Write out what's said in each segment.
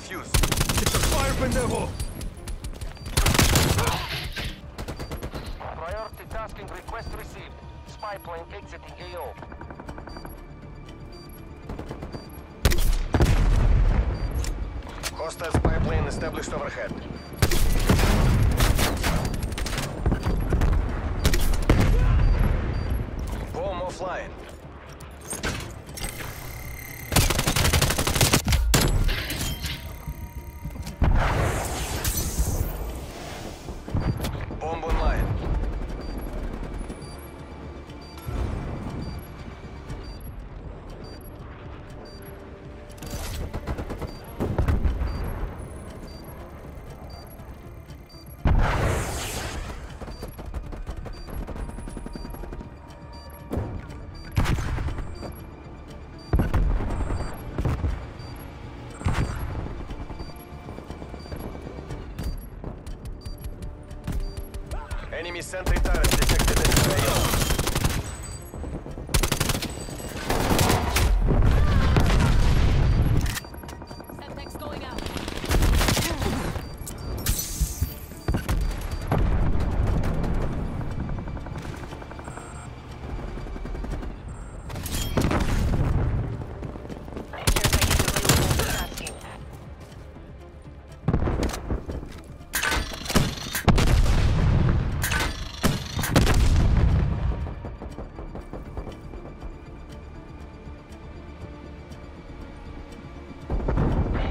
Defused. Priority tasking request received. Spy plane exiting AO. Hostile spy plane established overhead. Enemy sentry turret detected in the AO.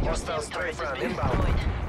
Hostile straight front inbound.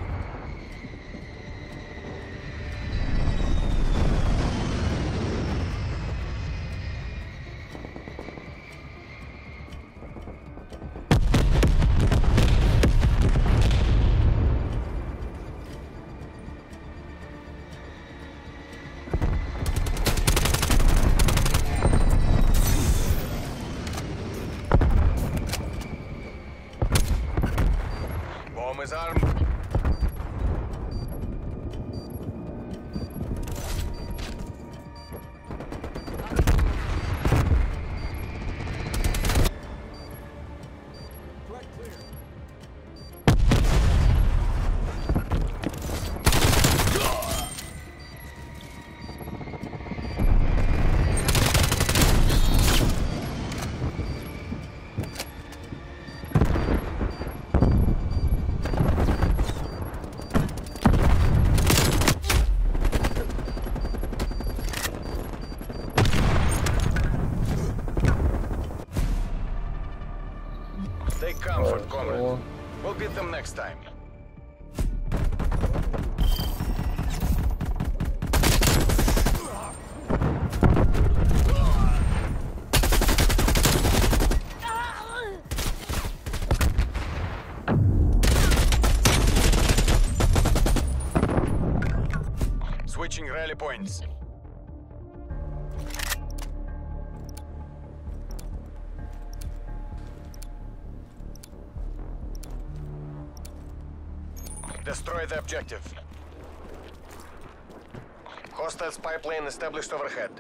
Destroy the objective. Hostile spy plane established overhead.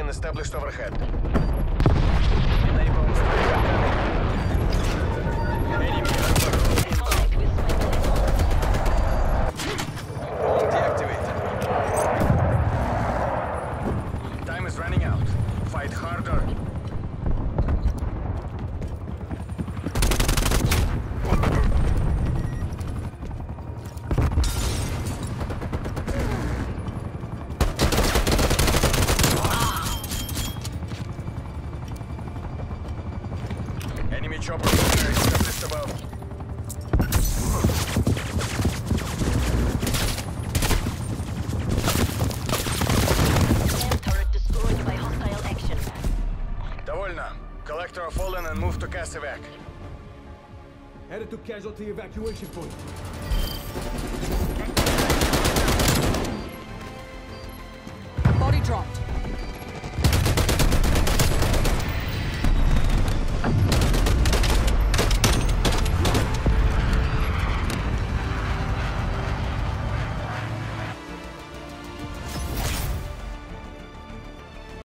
plane established overhead. Time is running out. Fight harder. casualty evacuation point.